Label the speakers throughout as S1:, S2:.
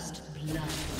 S1: First blood.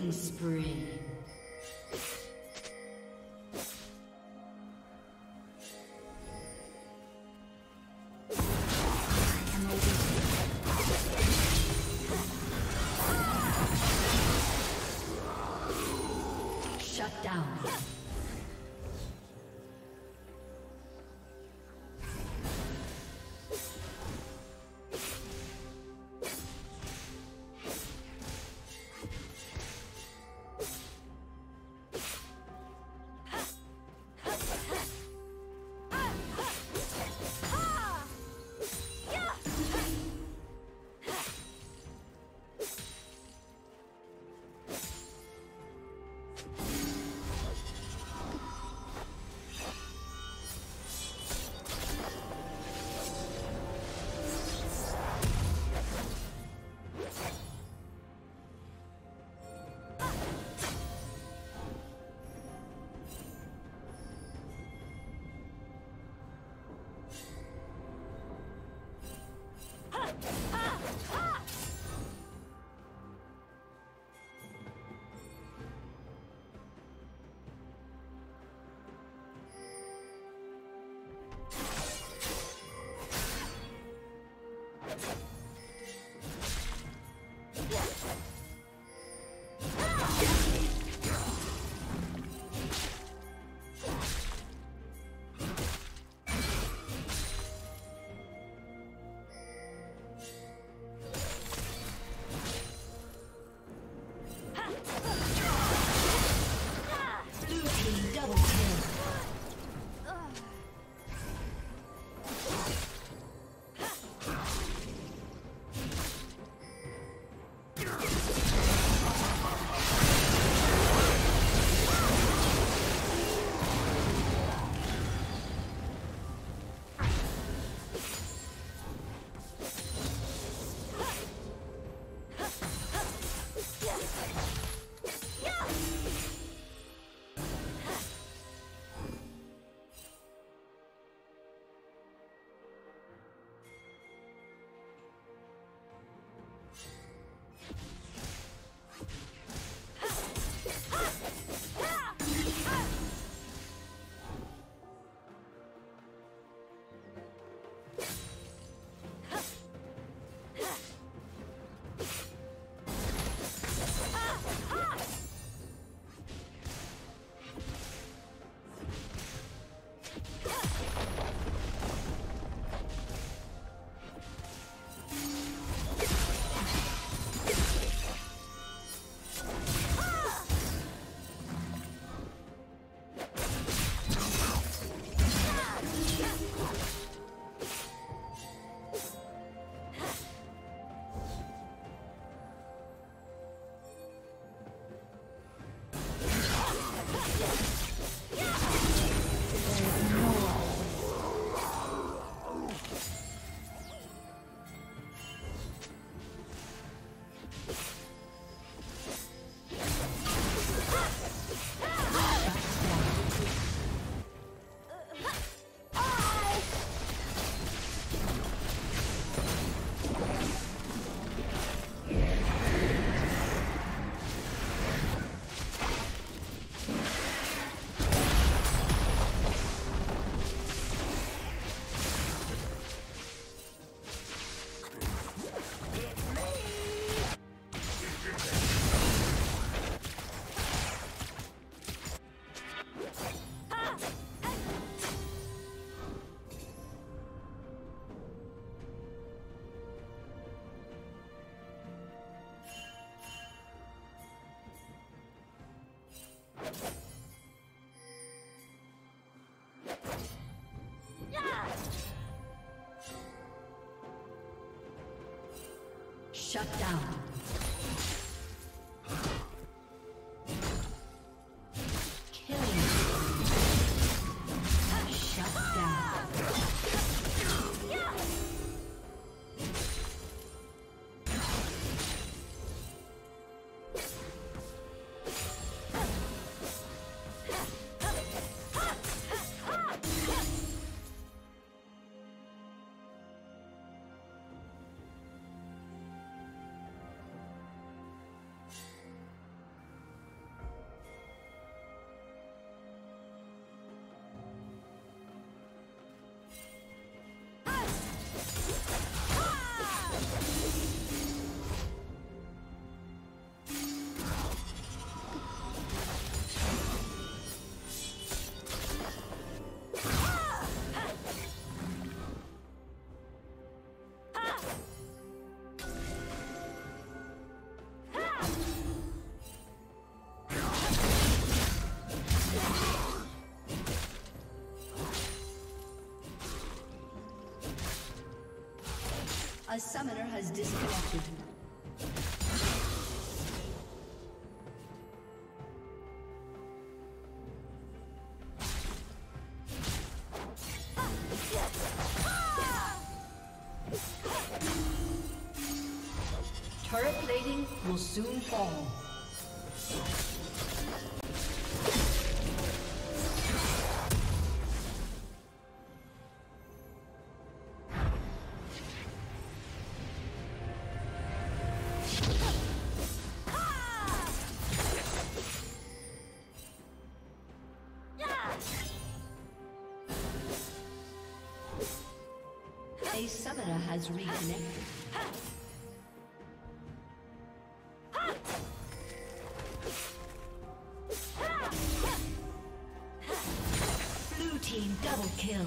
S1: Killing spree. you Shut down. Summoner has disconnected. Turret plating will soon fall. A summoner has reconnected. Blue team double kill.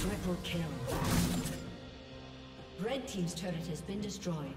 S1: triple kill. Red team's turret has been destroyed.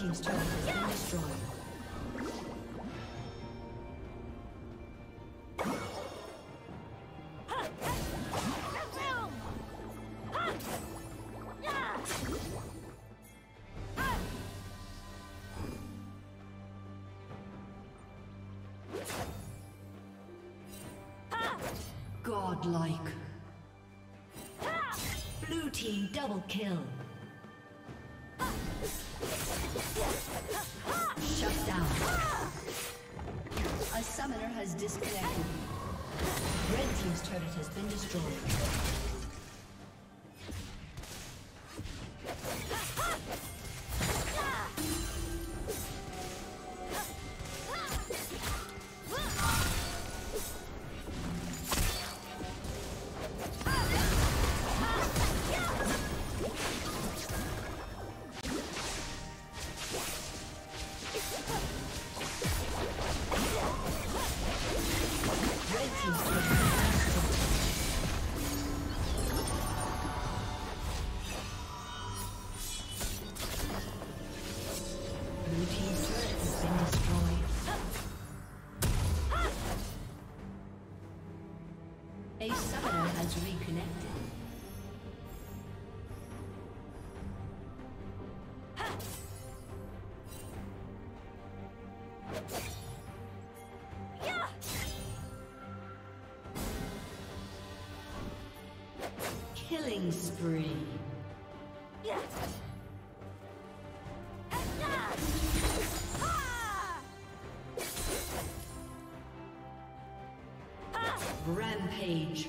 S1: Team's turret Godlike. Blue team double kill. Shut down. A summoner has disconnected. Red Team's turret has been destroyed. Killing spree. Rampage.